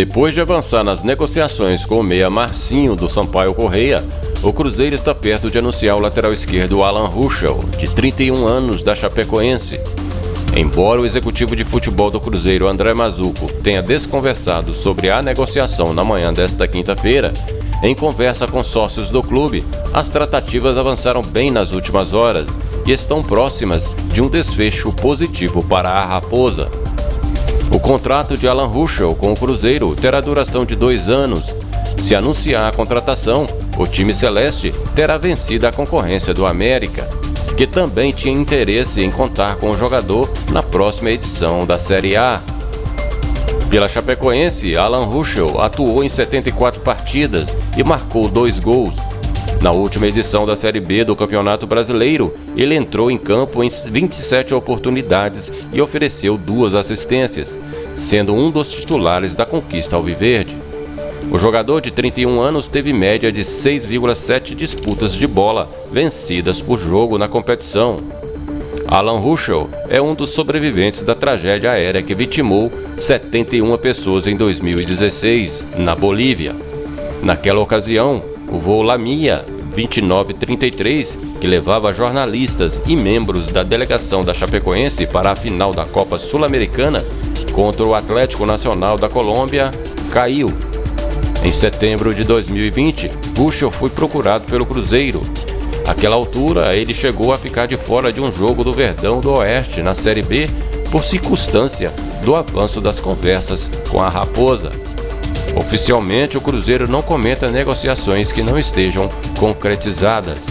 Depois de avançar nas negociações com o meia Marcinho do Sampaio Correia, o Cruzeiro está perto de anunciar o lateral esquerdo Alan Ruschel, de 31 anos, da Chapecoense. Embora o executivo de futebol do Cruzeiro, André Mazuco, tenha desconversado sobre a negociação na manhã desta quinta-feira, em conversa com sócios do clube, as tratativas avançaram bem nas últimas horas e estão próximas de um desfecho positivo para a Raposa. O contrato de Alan Ruschel com o Cruzeiro terá duração de dois anos. Se anunciar a contratação, o time celeste terá vencido a concorrência do América, que também tinha interesse em contar com o jogador na próxima edição da Série A. Pela Chapecoense, Alan Ruschel atuou em 74 partidas e marcou dois gols. Na última edição da Série B do Campeonato Brasileiro, ele entrou em campo em 27 oportunidades e ofereceu duas assistências, sendo um dos titulares da conquista alviverde. O jogador de 31 anos teve média de 6,7 disputas de bola vencidas por jogo na competição. Alan Ruschel é um dos sobreviventes da tragédia aérea que vitimou 71 pessoas em 2016, na Bolívia. Naquela ocasião, o voo Lamia 2933, que levava jornalistas e membros da delegação da Chapecoense para a final da Copa Sul-Americana contra o Atlético Nacional da Colômbia, caiu. Em setembro de 2020, Bushel foi procurado pelo Cruzeiro. Àquela altura, ele chegou a ficar de fora de um jogo do Verdão do Oeste na Série B por circunstância do avanço das conversas com a Raposa. Oficialmente, o Cruzeiro não comenta negociações que não estejam concretizadas.